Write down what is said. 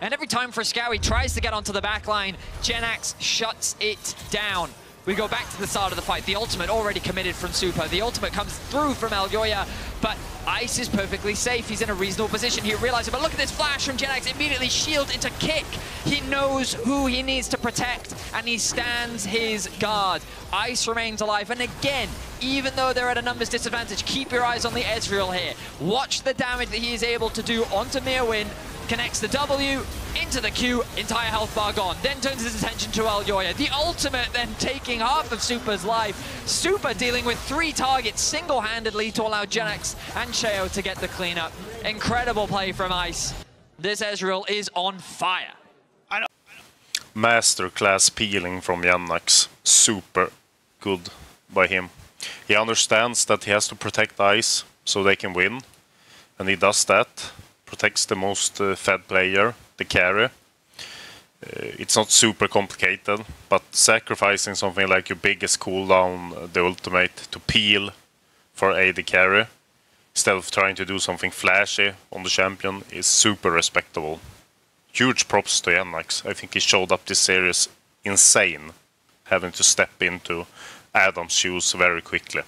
And every time Fresskowy tries to get onto the back line, JNX shuts it down. We go back to the start of the fight. The ultimate already committed from Supa. The ultimate comes through from Elyoya, but Ice is perfectly safe. He's in a reasonable position here, realizing, but look at this flash from JNX, immediately shield into kick. He knows who he needs to protect, and he stands his guard. Ice remains alive, and again, even though they're at a numbers disadvantage, keep your eyes on the Ezreal here. Watch the damage that he is able to do onto Myrwn, connects the W into the Q, entire health bar gone. Then turns his attention to Elyoya. The ultimate then taking half of Supa's life. Supa dealing with three targets single-handedly to allow JNX and Sheo to get the cleanup. Incredible play from Ice. This Ezreal is on fire. Masterclass peeling from JNX. Super good by him. He understands that he has to protect Ice so they can win. And he does that protects the most uh, fed player, the carry. Uh, it's not super complicated, but sacrificing something like your biggest cooldown, uh, the ultimate, to peel for AD carry, instead of trying to do something flashy on the champion, is super respectable. Huge props to JNX. I think he showed up this series insane, having to step into Adam's shoes very quickly.